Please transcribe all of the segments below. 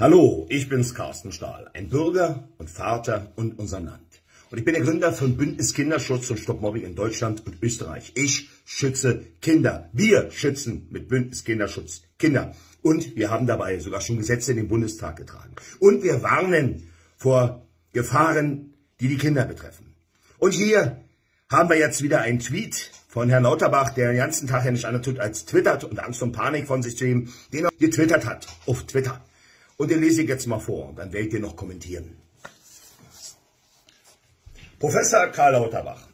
Hallo, ich bin's Carsten Stahl, ein Bürger und Vater und unser Land. Und ich bin der Gründer von Bündnis Kinderschutz und Stopp Mobbing in Deutschland und Österreich. Ich schütze Kinder. Wir schützen mit Bündnis Kinderschutz Kinder. Und wir haben dabei sogar schon Gesetze in den Bundestag getragen. Und wir warnen vor Gefahren, die die Kinder betreffen. Und hier haben wir jetzt wieder einen Tweet von Herrn Lauterbach, der den ganzen Tag ja nicht anders tut als twittert und Angst und Panik von sich zu geben, den er getwittert hat auf Twitter. Und den lese ich jetzt mal vor dann werdet ihr noch kommentieren. Professor Karl Lauterbach.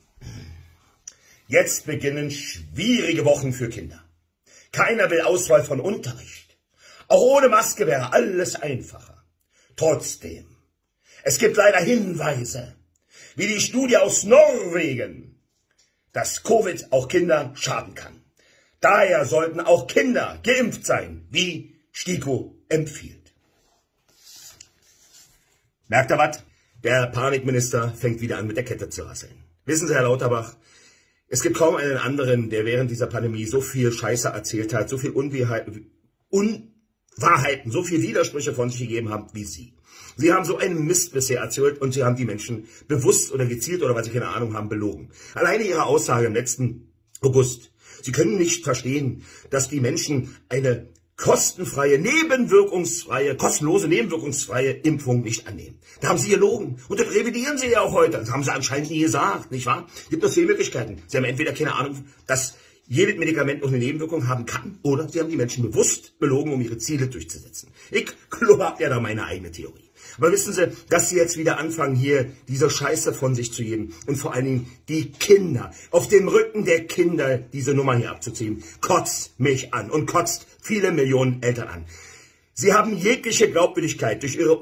Jetzt beginnen schwierige Wochen für Kinder. Keiner will Auswahl von Unterricht. Auch ohne Maske wäre alles einfacher. Trotzdem, es gibt leider Hinweise, wie die Studie aus Norwegen, dass Covid auch Kindern schaden kann. Daher sollten auch Kinder geimpft sein, wie STIKO empfiehlt. Merkt ihr was? Der Panikminister fängt wieder an mit der Kette zu rasseln. Wissen Sie, Herr Lauterbach, es gibt kaum einen anderen, der während dieser Pandemie so viel Scheiße erzählt hat, so viel Unwahrheiten, so viel Widersprüche von sich gegeben haben wie Sie. Sie haben so einen Mist bisher erzählt und Sie haben die Menschen bewusst oder gezielt oder weil Sie keine Ahnung haben belogen. Alleine Ihre Aussage im letzten August. Sie können nicht verstehen, dass die Menschen eine kostenfreie, nebenwirkungsfreie, kostenlose, nebenwirkungsfreie Impfung nicht annehmen. Da haben Sie gelogen. Und das revidieren Sie ja auch heute. Das haben Sie anscheinend nie gesagt, nicht wahr? Es gibt nur vier Möglichkeiten. Sie haben entweder keine Ahnung, dass jedes Medikament noch eine Nebenwirkung haben kann, oder Sie haben die Menschen bewusst belogen, um ihre Ziele durchzusetzen. Ich habe ja da meine eigene Theorie. Aber wissen Sie, dass Sie jetzt wieder anfangen, hier diese Scheiße von sich zu geben und vor allen Dingen die Kinder, auf dem Rücken der Kinder diese Nummer hier abzuziehen, kotzt mich an und kotzt viele Millionen Eltern an. Sie haben jegliche Glaubwürdigkeit durch ihre,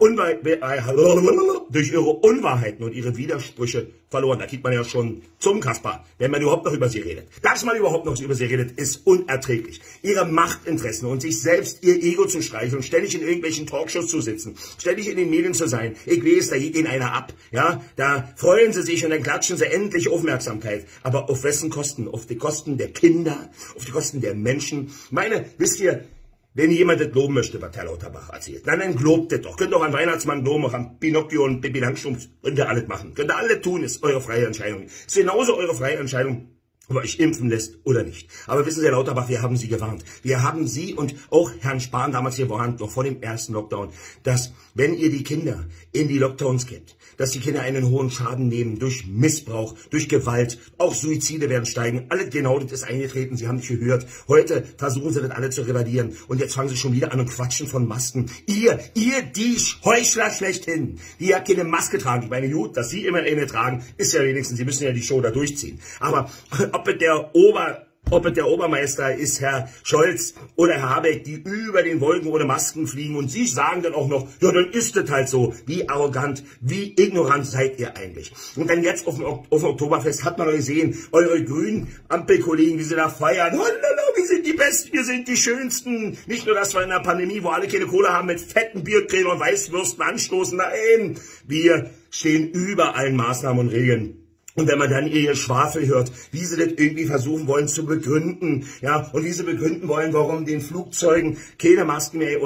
durch ihre Unwahrheiten und ihre Widersprüche verloren. Da kriegt man ja schon zum Kasper, wenn man überhaupt noch über sie redet. Dass man überhaupt noch über sie redet, ist unerträglich. Ihre Machtinteressen und sich selbst ihr Ego zu streicheln und ständig in irgendwelchen Talkshows zu sitzen, ständig in den Medien zu sein. Ich weiß, da geht ihnen einer ab. Ja, da freuen sie sich und dann klatschen sie endlich Aufmerksamkeit. Aber auf wessen Kosten? Auf die Kosten der Kinder, auf die Kosten der Menschen. Meine, wisst ihr, wenn jemand das loben möchte, was Herr Lauterbach erzählt, dann, dann globt das doch. Könnt auch an Weihnachtsmann loben, auch an Pinocchio und Pippi Langstrumpf. Könnt ihr alles machen. Könnt ihr alle tun, ist eure freie Entscheidung. Ist genauso eure freie Entscheidung, ob ihr euch impfen lässt oder nicht. Aber wissen Sie, Herr Lauterbach, wir haben Sie gewarnt. Wir haben Sie und auch Herrn Spahn damals gewarnt, noch vor dem ersten Lockdown, dass wenn ihr die Kinder in die Lockdowns gibt, dass die Kinder einen hohen Schaden nehmen durch Missbrauch, durch Gewalt, auch Suizide werden steigen. Alles genau das ist eingetreten, Sie haben nicht gehört. Heute versuchen Sie das alle zu revidieren und jetzt fangen Sie schon wieder an und quatschen von Masken. Ihr, ihr, die Heuchler schlechthin, die ja keine Maske tragen. Ich meine, gut, dass Sie immer eine tragen, ist ja wenigstens, Sie müssen ja die Show da durchziehen. Aber ob der Ober ob der Obermeister ist, Herr Scholz oder Herr Habeck, die über den Wolken ohne Masken fliegen und Sie sagen dann auch noch, ja, dann ist es halt so. Wie arrogant, wie ignorant seid ihr eigentlich? Und dann jetzt auf dem, auf dem Oktoberfest hat man gesehen, eure grünen Ampelkollegen, wie sie da feiern. Halala, wir sind die Besten, wir sind die Schönsten. Nicht nur, dass wir in der Pandemie, wo alle keine Kohle haben, mit fetten Biercreme und Weißwürsten anstoßen. Nein, wir stehen über allen Maßnahmen und Regeln und wenn man dann ihr Schwafel hört, wie sie das irgendwie versuchen wollen zu begründen, ja, und wie sie begründen wollen, warum den Flugzeugen keine Masken mehr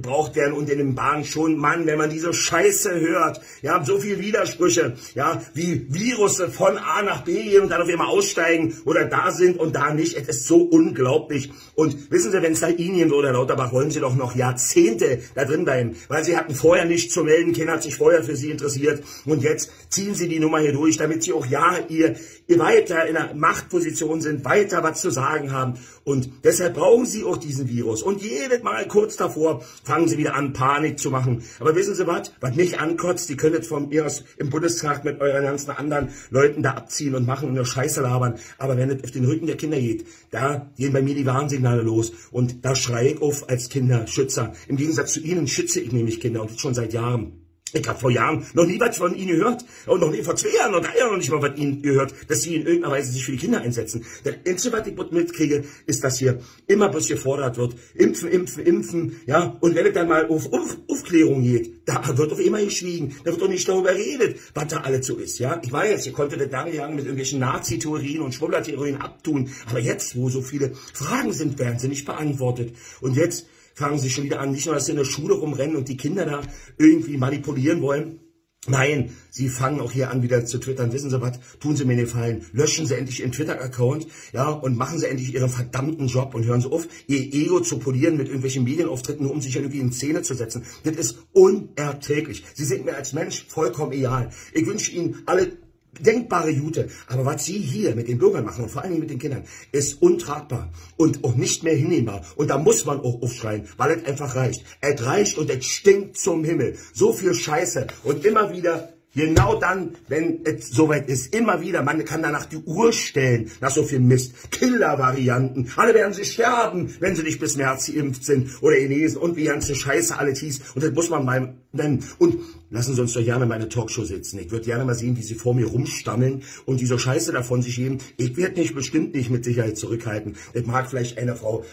braucht werden und in den Bahnen schon, Mann, wenn man diese Scheiße hört, ja, so viel Widersprüche, ja, wie Virusse von A nach B gehen und dann auf einmal aussteigen oder da sind und da nicht, es ist so unglaublich. Und wissen Sie, wenn es da Ihnen oder Lauterbach, wollen Sie doch noch Jahrzehnte da drin bleiben, weil Sie hatten vorher nicht zu melden, keiner hat sich vorher für Sie interessiert und jetzt ziehen Sie die Nummer hier durch, damit Sie auch ja, ihr, ihr weiter in einer Machtposition sind, weiter was zu sagen haben. Und deshalb brauchen sie auch diesen Virus. Und jedes Mal kurz davor fangen sie wieder an, Panik zu machen. Aber wissen Sie was? Was mich ankotzt, die können jetzt von mir aus im Bundestag mit euren ganzen anderen Leuten da abziehen und machen und nur Scheiße labern. Aber wenn es auf den Rücken der Kinder geht, da gehen bei mir die Warnsignale los. Und da schreie ich auf als Kinderschützer. Im Gegensatz zu Ihnen schütze ich nämlich Kinder und schon seit Jahren. Ich habe vor Jahren noch nie was von Ihnen gehört. Und noch nie vor zwei Jahren oder drei Jahren noch nicht mal von Ihnen gehört, dass Sie in irgendeiner Weise sich für die Kinder einsetzen. Der einzige, was ich mitkriege, ist, dass hier immer bloß gefordert wird, impfen, impfen, impfen, ja. Und wenn es dann mal auf, auf Aufklärung geht, da wird doch immer geschwiegen. Da wird doch nicht darüber geredet, was da alles so ist, ja. Ich weiß, ihr konntet das lange mit irgendwelchen Nazi-Theorien und Schwurbler-Theorien abtun. Aber jetzt, wo so viele Fragen sind, werden sie nicht beantwortet. Und jetzt fangen sie schon wieder an, nicht nur, dass sie in der Schule rumrennen und die Kinder da irgendwie manipulieren wollen, Nein, Sie fangen auch hier an, wieder zu twittern. Wissen Sie was? Tun Sie mir den Gefallen. Löschen Sie endlich Ihren Twitter-Account, ja, und machen Sie endlich Ihren verdammten Job und hören Sie auf, Ihr Ego zu polieren mit irgendwelchen Medienauftritten, nur um sich irgendwie in Szene zu setzen. Das ist unerträglich. Sie sind mir als Mensch vollkommen egal. Ich wünsche Ihnen alle denkbare Jute. Aber was Sie hier mit den Bürgern machen und vor Dingen mit den Kindern, ist untragbar und auch nicht mehr hinnehmbar. Und da muss man auch aufschreien, weil es einfach reicht. Es reicht und es stinkt zum Himmel. So viel Scheiße. Und immer wieder Genau dann, wenn es soweit ist, immer wieder, man kann danach die Uhr stellen, nach so viel Mist. Killer-Varianten. Alle werden sie sterben, wenn sie nicht bis März geimpft sind oder Chinesen und wie ganze Scheiße alles hieß. Und das muss man mal nennen. Und lassen Sie uns doch gerne mal eine Talkshow sitzen. Ich würde gerne mal sehen, wie Sie vor mir rumstammeln und diese Scheiße davon sich geben. Ich werde nicht, bestimmt nicht mit Sicherheit zurückhalten. Ich mag vielleicht eine Frau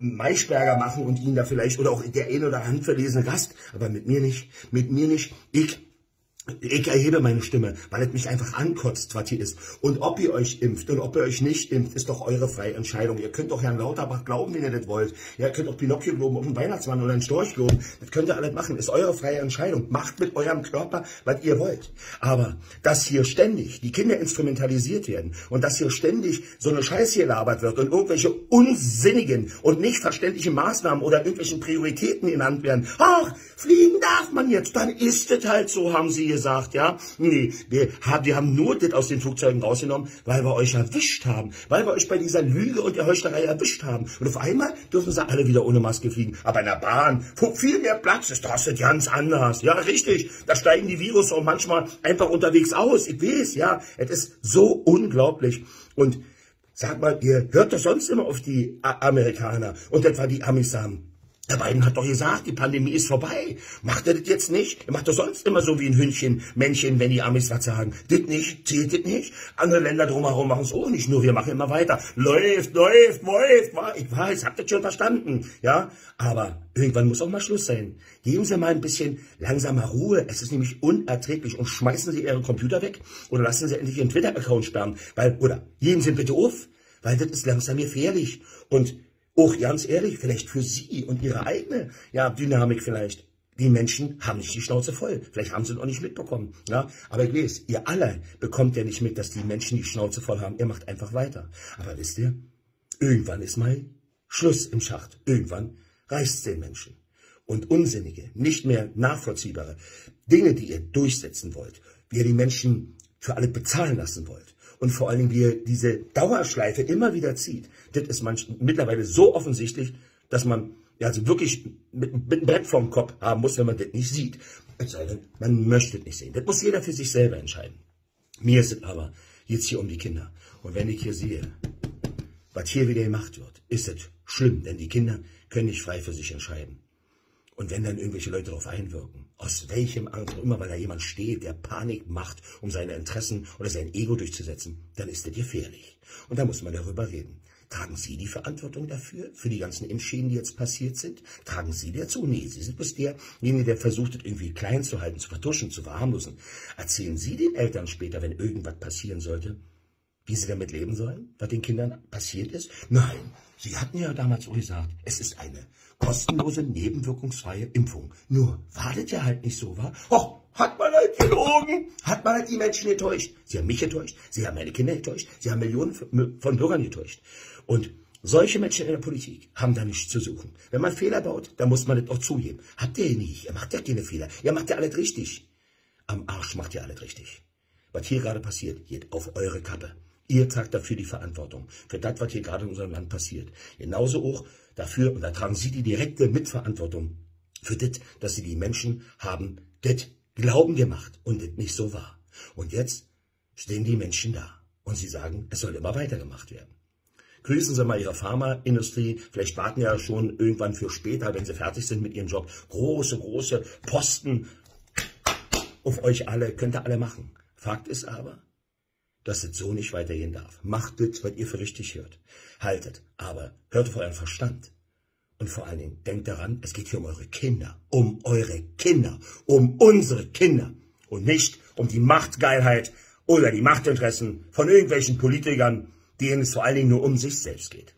Maischberger machen und Ihnen da vielleicht, oder auch der ein oder handverlesene Gast, aber mit mir nicht. Mit mir nicht. Ich ich erhebe meine Stimme, weil es mich einfach ankotzt, was hier ist. Und ob ihr euch impft und ob ihr euch nicht impft, ist doch eure freie Entscheidung. Ihr könnt doch Herrn Lauterbach glauben, wenn ihr das wollt. Ja, ihr könnt auch Pinocchio glauben, auf einen Weihnachtsmann oder einen Storch glauben. Das könnt ihr alles machen. Ist eure freie Entscheidung. Macht mit eurem Körper, was ihr wollt. Aber, dass hier ständig die Kinder instrumentalisiert werden und dass hier ständig so eine Scheiße hier labert wird und irgendwelche unsinnigen und nicht verständlichen Maßnahmen oder irgendwelchen Prioritäten genannt werden. Ach, fliegen darf man jetzt, dann ist es halt so, haben sie gesagt, ja. Nee, wir haben, wir haben nur das aus den Flugzeugen rausgenommen, weil wir euch erwischt haben, weil wir euch bei dieser Lüge und der Heuchlerei erwischt haben. Und auf einmal dürfen sie alle wieder ohne Maske fliegen. Aber in der Bahn, wo viel mehr Platz ist, das ist ganz anders. Ja, richtig, da steigen die Virus auch manchmal einfach unterwegs aus. Ich weiß, ja, es ist so unglaublich. Und sag mal, ihr hört doch sonst immer auf die Amerikaner und etwa die Amis haben. Der Biden hat doch gesagt, die Pandemie ist vorbei. Macht er das jetzt nicht? Er macht doch sonst immer so wie ein Hündchen, Männchen, wenn die Amis was sagen. Das nicht, zählt das nicht. Andere Länder drumherum machen es auch nicht, nur wir machen immer weiter. Läuft, läuft, läuft. Ich weiß, habt das schon verstanden. Ja, aber irgendwann muss auch mal Schluss sein. Geben Sie mal ein bisschen langsamer Ruhe. Es ist nämlich unerträglich. Und schmeißen Sie Ihren Computer weg oder lassen Sie endlich Ihren Twitter-Account sperren. Weil, oder gehen Sie bitte auf, weil das ist langsam gefährlich. Und auch ganz ehrlich, vielleicht für Sie und Ihre eigene ja, Dynamik vielleicht. Die Menschen haben nicht die Schnauze voll. Vielleicht haben sie es auch nicht mitbekommen. Ja? Aber ich weiß, ihr alle bekommt ja nicht mit, dass die Menschen die Schnauze voll haben. Ihr macht einfach weiter. Aber wisst ihr, irgendwann ist mal Schluss im Schacht. Irgendwann reicht es den Menschen. Und unsinnige, nicht mehr nachvollziehbare Dinge, die ihr durchsetzen wollt, wie ihr die Menschen für alle bezahlen lassen wollt, und vor allen Dingen, wie er diese Dauerschleife immer wieder zieht, das ist manch, mittlerweile so offensichtlich, dass man ja, also wirklich mit, mit einem Brett vorm Kopf haben muss, wenn man das nicht sieht. Denn, man möchte es nicht sehen. Das muss jeder für sich selber entscheiden. Mir ist es aber jetzt hier um die Kinder. Und wenn ich hier sehe, was hier wieder gemacht wird, ist es schlimm, denn die Kinder können nicht frei für sich entscheiden. Und wenn dann irgendwelche Leute darauf einwirken, aus welchem Angst auch immer, weil da jemand steht, der Panik macht, um seine Interessen oder sein Ego durchzusetzen, dann ist das gefährlich. Und da muss man darüber reden. Tragen Sie die Verantwortung dafür, für die ganzen Impfschäden, die jetzt passiert sind? Tragen Sie dazu? Nee, Sie sind bloß derjenige, der versucht, es irgendwie klein zu halten, zu vertuschen, zu verharmlosen. Erzählen Sie den Eltern später, wenn irgendwas passieren sollte, wie sie damit leben sollen, was den Kindern passiert ist? Nein, Sie hatten ja damals so gesagt, es ist eine kostenlose, nebenwirkungsfreie Impfung. Nur war das ja halt nicht so, war? Och, hat man halt gelogen, hat man halt die Menschen getäuscht. Sie haben mich getäuscht, sie haben meine Kinder getäuscht, sie haben Millionen von Bürgern getäuscht. Und solche Menschen in der Politik haben da nichts zu suchen. Wenn man Fehler baut, dann muss man das auch zugeben. Habt ihr nicht, ihr macht ja keine Fehler, ihr macht ja alles richtig. Am Arsch macht ihr alles richtig. Was hier gerade passiert, geht auf eure Kappe. Ihr tragt dafür die Verantwortung, für das, was hier gerade in unserem Land passiert. Genauso auch dafür, und da tragen Sie die direkte Mitverantwortung für das, dass Sie die Menschen haben, das Glauben gemacht und das nicht so war. Und jetzt stehen die Menschen da und sie sagen, es soll immer weitergemacht werden. Grüßen Sie mal Ihre Pharmaindustrie. Vielleicht warten ja schon irgendwann für später, wenn Sie fertig sind mit Ihrem Job, große, große Posten auf euch alle. Könnt ihr alle machen. Fakt ist aber, dass es so nicht weitergehen darf. Macht das, was ihr für richtig hört. Haltet, aber hört auf euren Verstand. Und vor allen Dingen, denkt daran, es geht hier um eure Kinder. Um eure Kinder. Um unsere Kinder. Und nicht um die Machtgeilheit oder die Machtinteressen von irgendwelchen Politikern, denen es vor allen Dingen nur um sich selbst geht.